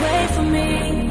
wait for me.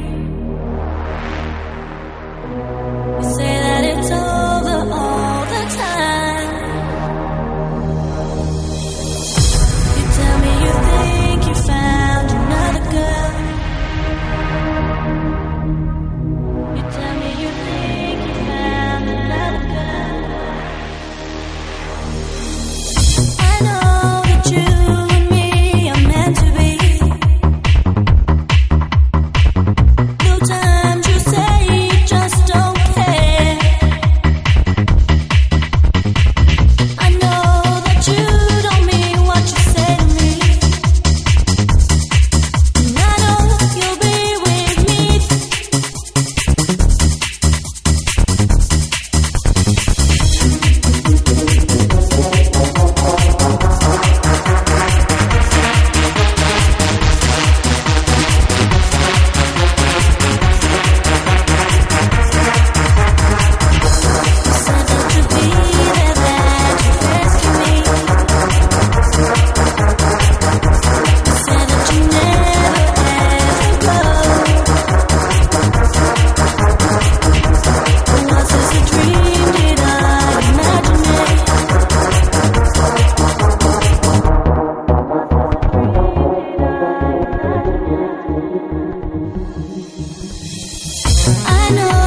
know.